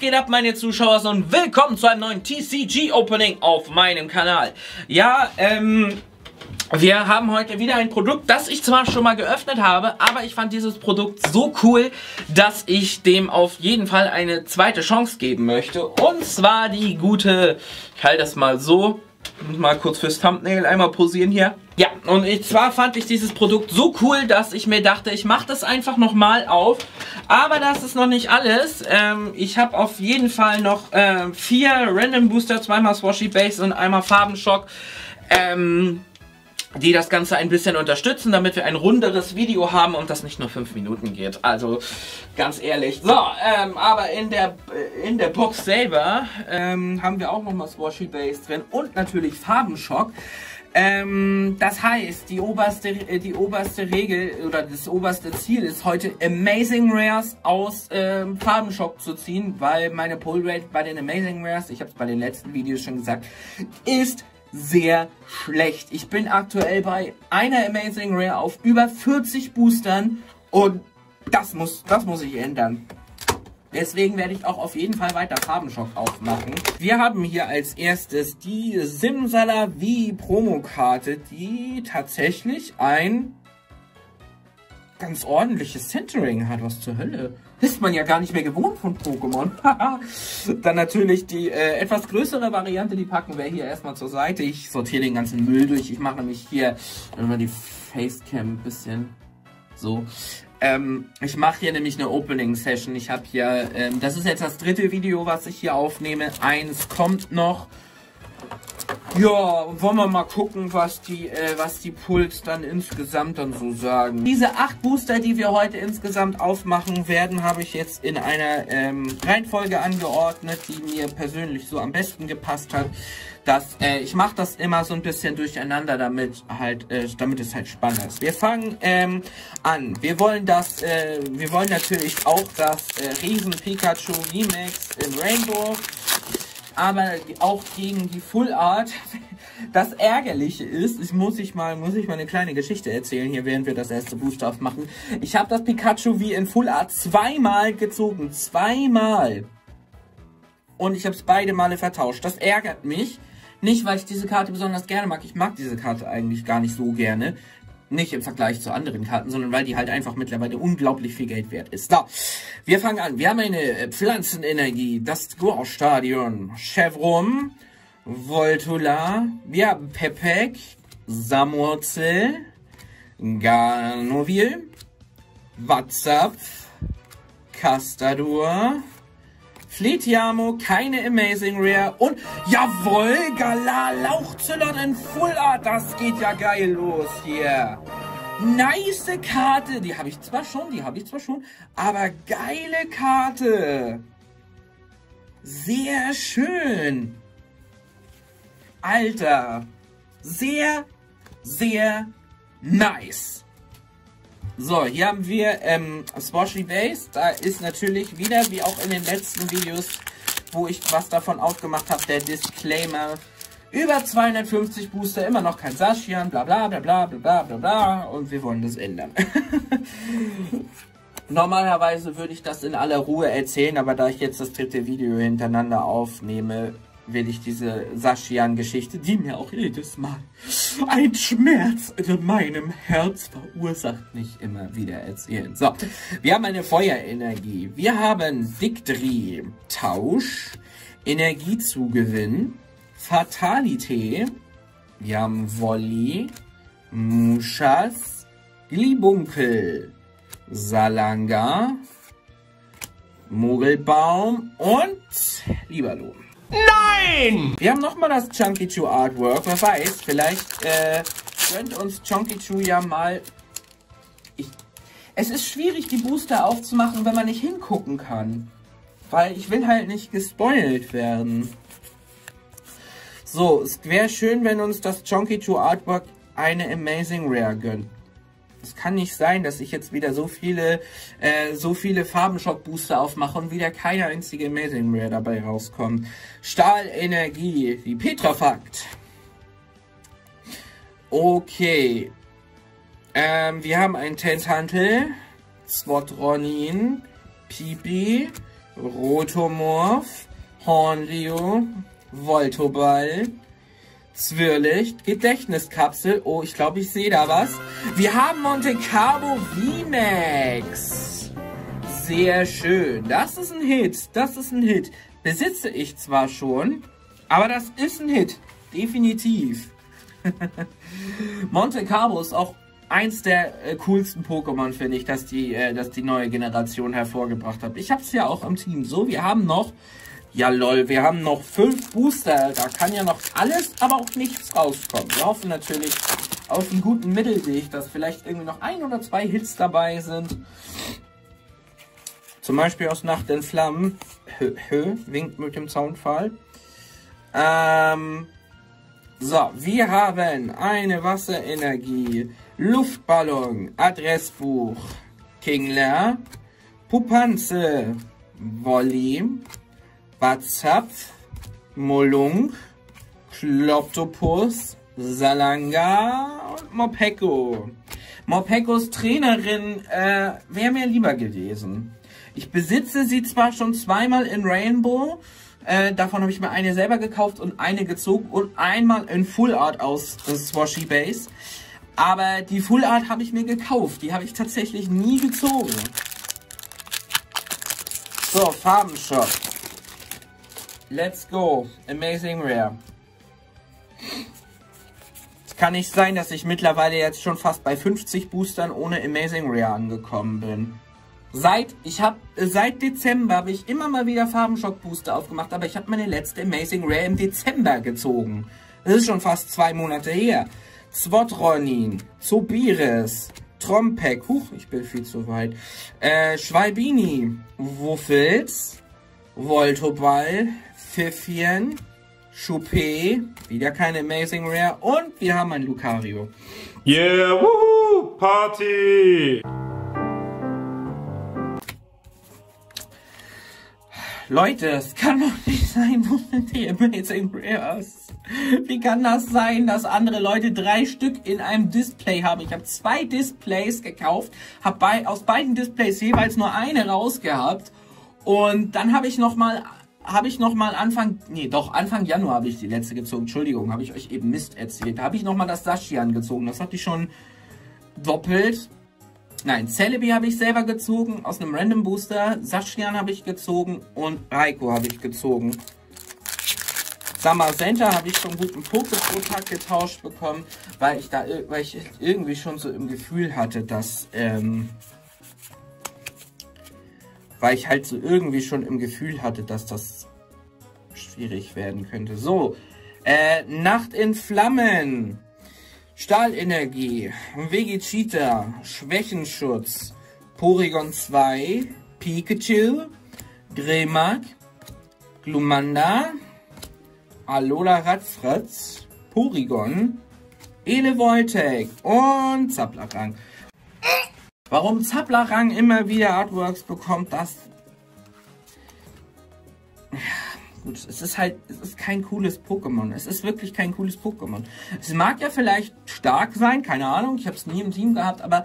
geht ab, meine Zuschauer und willkommen zu einem neuen TCG-Opening auf meinem Kanal. Ja, ähm, wir haben heute wieder ein Produkt, das ich zwar schon mal geöffnet habe, aber ich fand dieses Produkt so cool, dass ich dem auf jeden Fall eine zweite Chance geben möchte. Und zwar die gute, ich halte das mal so, mal kurz fürs Thumbnail einmal posieren hier. Ja, und ich, zwar fand ich dieses Produkt so cool, dass ich mir dachte, ich mache das einfach nochmal auf. Aber das ist noch nicht alles. Ähm, ich habe auf jeden Fall noch äh, vier Random Booster, zweimal Swashy Base und einmal Farbenschock. Ähm, die das Ganze ein bisschen unterstützen, damit wir ein runderes Video haben und das nicht nur 5 Minuten geht. Also ganz ehrlich. So, ähm, aber in der, in der Box selber ähm, haben wir auch nochmal Swashy Base drin und natürlich Farbenschock. Ähm, das heißt, die oberste, äh, die oberste Regel oder das oberste Ziel ist heute Amazing Rares aus ähm, Farbenschock zu ziehen, weil meine Pull Rate bei den Amazing Rares, ich habe es bei den letzten Videos schon gesagt, ist sehr schlecht. Ich bin aktuell bei einer Amazing Rare auf über 40 Boostern und das muss, das muss ich ändern. Deswegen werde ich auch auf jeden Fall weiter Farbenschock aufmachen. Wir haben hier als erstes die Simsalavi Promokarte, die tatsächlich ein ganz ordentliches Centering hat. Was zur Hölle? Ist man ja gar nicht mehr gewohnt von Pokémon. Dann natürlich die äh, etwas größere Variante, die packen wir hier erstmal zur Seite. Ich sortiere den ganzen Müll durch. Ich mache nämlich hier immer die Facecam ein bisschen so. Ähm, ich mache hier nämlich eine Opening-Session. Ich habe hier, ähm, das ist jetzt das dritte Video, was ich hier aufnehme. Eins kommt noch. Ja, wollen wir mal gucken, was die, äh, was die Puls dann insgesamt dann so sagen. Diese acht Booster, die wir heute insgesamt aufmachen werden, habe ich jetzt in einer ähm, Reihenfolge angeordnet, die mir persönlich so am besten gepasst hat. Das, äh, ich mache das immer so ein bisschen durcheinander, damit halt, äh, damit es halt spannend ist. Wir fangen ähm, an. Wir wollen das, äh, wir wollen natürlich auch das äh, Riesen Pikachu Remix in Rainbow aber auch gegen die Full Art. Das Ärgerliche ist, ich muss ich mal, muss ich mal eine kleine Geschichte erzählen hier, während wir das erste Booster aufmachen. Ich habe das Pikachu wie in Full Art zweimal gezogen, zweimal. Und ich habe es beide Male vertauscht. Das ärgert mich. Nicht, weil ich diese Karte besonders gerne mag. Ich mag diese Karte eigentlich gar nicht so gerne. Nicht im Vergleich zu anderen Karten, sondern weil die halt einfach mittlerweile unglaublich viel Geld wert ist. So, wir fangen an. Wir haben eine äh, Pflanzenenergie, das Go-Stadion, Chevron, Voltula, wir haben Pepek, Samurzel, Garnovil, Watzapf, Castadur, Fleetiamo, keine Amazing Rare und jawohl, Galar Lauchzillon in Full Art. Das geht ja geil los hier. Nice Karte. Die habe ich zwar schon, die habe ich zwar schon, aber geile Karte. Sehr schön. Alter. Sehr, sehr nice. So, hier haben wir ähm, Swashy Base. Da ist natürlich wieder, wie auch in den letzten Videos, wo ich was davon aufgemacht habe, der Disclaimer. Über 250 Booster, immer noch kein Sashian, bla bla bla bla bla bla bla und wir wollen das ändern. Normalerweise würde ich das in aller Ruhe erzählen, aber da ich jetzt das dritte Video hintereinander aufnehme, will ich diese Saschian-Geschichte, die mir auch jedes Mal ein Schmerz in meinem Herz verursacht, nicht immer wieder erzählen. So, wir haben eine Feuerenergie. Wir haben Victory, Tausch, Energiezugewinn, Fatalité. Wir haben Volley, Muschas, Glibunkel, Salanga, Mogelbaum und Lieberlohn. Nein! Wir haben nochmal das Chunky Chew Artwork. Wer weiß, vielleicht äh, gönnt uns Chunky Chew ja mal... Ich, es ist schwierig, die Booster aufzumachen, wenn man nicht hingucken kann. Weil ich will halt nicht gespoilt werden. So, es wäre schön, wenn uns das Chunky Chew Artwork eine Amazing Rare gönnt. Es kann nicht sein, dass ich jetzt wieder so viele, äh, so viele Farbenschock-Booster aufmache und wieder keine einzige Amazing Rare dabei rauskommt. Stahlenergie, die Petrafakt. Okay. Ähm, wir haben ein Tentantel, Swotronin, Pipi, Rotomorph, Hornrio, Voltoball, Zwirlicht, Gedächtniskapsel. Oh, ich glaube, ich sehe da was. Wir haben Monte Carlo VMAX. Sehr schön. Das ist ein Hit. Das ist ein Hit. Besitze ich zwar schon, aber das ist ein Hit. Definitiv. Monte Carlo ist auch eins der äh, coolsten Pokémon, finde ich, dass die, äh, dass die neue Generation hervorgebracht hat. Ich habe es ja auch im Team. So, wir haben noch ja lol, wir haben noch fünf Booster. Da kann ja noch alles, aber auch nichts rauskommen. Wir hoffen natürlich auf einen guten Mittelweg, dass vielleicht irgendwie noch ein oder zwei Hits dabei sind. Zum Beispiel aus Nacht in Flammen. Hö, hö, winkt mit dem Soundfall. Ähm, so, wir haben eine Wasserenergie, Luftballon, Adressbuch, Kingler, Pupanze, Volley, Batzap, Molung, Kloptopus, Salanga und Mopeko. Mopekos Trainerin äh, wäre mir lieber gewesen. Ich besitze sie zwar schon zweimal in Rainbow, äh, davon habe ich mir eine selber gekauft und eine gezogen und einmal in Full Art aus Swashy Base. Aber die Full Art habe ich mir gekauft, die habe ich tatsächlich nie gezogen. So, Farbenshop. Let's go. Amazing Rare. Es kann nicht sein, dass ich mittlerweile jetzt schon fast bei 50 Boostern ohne Amazing Rare angekommen bin. Seit ich habe seit Dezember habe ich immer mal wieder Farbenschock Booster aufgemacht, aber ich habe meine letzte Amazing Rare im Dezember gezogen. Das ist schon fast zwei Monate her. Zwotronin, Zobiris, Trompek, huch, ich bin viel zu weit. Äh, Schwalbini, Wuffels, Voltoball, Pfiffchen, Choupé, wieder kein Amazing Rare und wir haben ein Lucario. Yeah, woohoo, Party! Leute, es kann doch nicht sein, wo sind die Amazing Rares? Wie kann das sein, dass andere Leute drei Stück in einem Display haben? Ich habe zwei Displays gekauft, habe bei, aus beiden Displays jeweils nur eine rausgehabt und dann habe ich nochmal habe ich noch mal Anfang, nee, doch, Anfang Januar habe ich die letzte gezogen. Entschuldigung, habe ich euch eben Mist erzählt. Da habe ich noch mal das Sashian gezogen. Das hatte ich schon doppelt. Nein, Celebi habe ich selber gezogen aus einem Random Booster. Sashian habe ich gezogen und Raiko habe ich gezogen. Summer Center habe ich schon guten Poképrotag getauscht bekommen, weil ich da weil ich irgendwie schon so im Gefühl hatte, dass ähm, weil ich halt so irgendwie schon im Gefühl hatte, dass das schwierig werden könnte. So, äh, Nacht in Flammen, Stahlenergie, Vegeta, Schwächenschutz, Porygon 2, Pikachu, Gremak, Glumanda, Alola Ratzfratz, Porygon, Elevoltec und Zaplarang. Warum Zapplerrang immer wieder Artworks bekommt, das... gut, es ist halt, es ist kein cooles Pokémon. Es ist wirklich kein cooles Pokémon. Es mag ja vielleicht stark sein, keine Ahnung, ich habe es nie im Team gehabt, aber...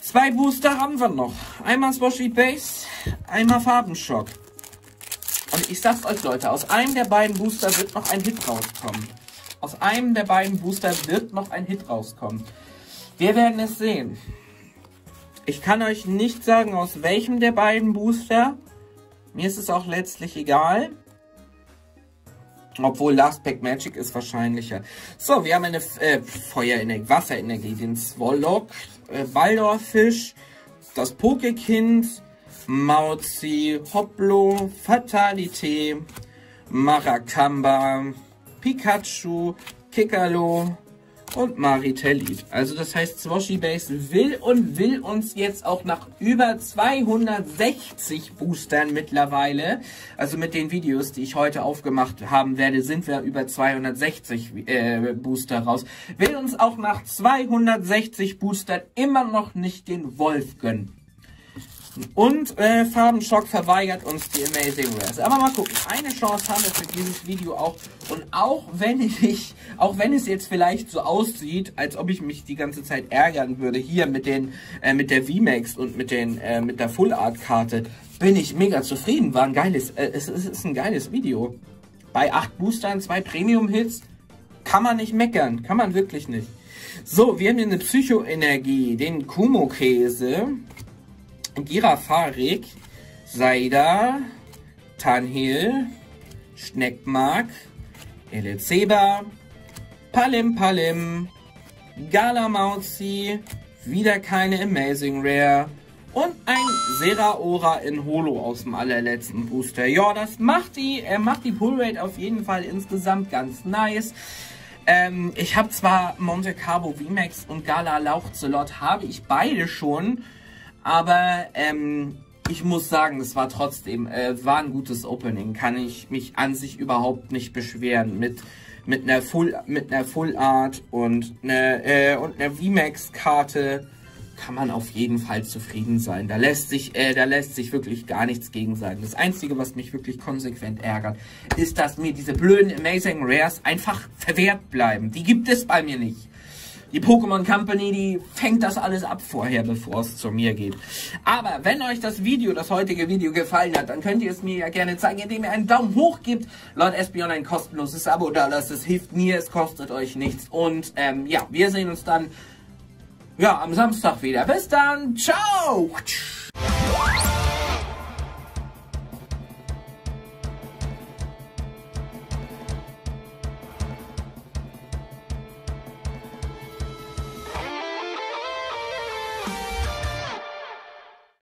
Zwei Booster haben wir noch. Einmal Swashy Base, einmal Farbenschock. Und ich sag's euch Leute, aus einem der beiden Booster wird noch ein Hit rauskommen. Aus einem der beiden Booster wird noch ein Hit rauskommen. Wir werden es sehen. Ich kann euch nicht sagen, aus welchem der beiden Booster. Mir ist es auch letztlich egal. Obwohl Last Pack Magic ist wahrscheinlicher. So, wir haben eine äh, Feuerenergie, Wasserenergie, den Swallow, äh, Baldorfisch, das Pokekind, Mauzi, Hoplo, Fatalité, Maracamba, Pikachu, Kikalo und Maritellit. Also das heißt, Swashy Base will und will uns jetzt auch nach über 260 Boostern mittlerweile, also mit den Videos, die ich heute aufgemacht haben werde, sind wir über 260 äh, Booster raus, will uns auch nach 260 Boostern immer noch nicht den Wolf gönnen. Und äh, Farbenschock verweigert uns die Amazing Rares. Aber mal gucken. Eine Chance haben wir für dieses Video auch. Und auch wenn ich, auch wenn es jetzt vielleicht so aussieht, als ob ich mich die ganze Zeit ärgern würde, hier mit den, äh, mit der VMAX und mit den, äh, mit der Full Art Karte, bin ich mega zufrieden. War ein geiles, äh, es, es ist ein geiles Video. Bei acht Boostern, zwei Premium Hits, kann man nicht meckern. Kann man wirklich nicht. So, wir haben hier eine Psychoenergie, den Kumo-Käse, Girafarik, Seida, Tanhil, Schneckmark, Elezeba, Palim Palim, Galamauzi, wieder keine Amazing Rare und ein Seraora in Holo aus dem allerletzten Booster. Ja, das macht die, äh, macht die Pullrate auf jeden Fall insgesamt ganz nice. Ähm, ich habe zwar Monte Carlo VMAX und Gala Lauchzelot, habe ich beide schon, aber ähm, ich muss sagen, es war trotzdem, äh, war ein gutes Opening. Kann ich mich an sich überhaupt nicht beschweren mit mit einer Full mit einer Full Art und einer äh, und einer VMAX Karte kann man auf jeden Fall zufrieden sein. Da lässt sich, äh, da lässt sich wirklich gar nichts gegen sagen. Das Einzige, was mich wirklich konsequent ärgert, ist, dass mir diese blöden Amazing Rares einfach verwehrt bleiben. Die gibt es bei mir nicht. Die Pokémon Company, die fängt das alles ab vorher, bevor es zu mir geht. Aber wenn euch das Video, das heutige Video gefallen hat, dann könnt ihr es mir ja gerne zeigen, indem ihr einen Daumen hoch gebt. Laut Espion ein kostenloses Abo da lasst. Es hilft mir, es kostet euch nichts. Und ähm, ja, wir sehen uns dann ja, am Samstag wieder. Bis dann. Ciao.